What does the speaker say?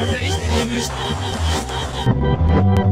Also ich nehme Nachrichten.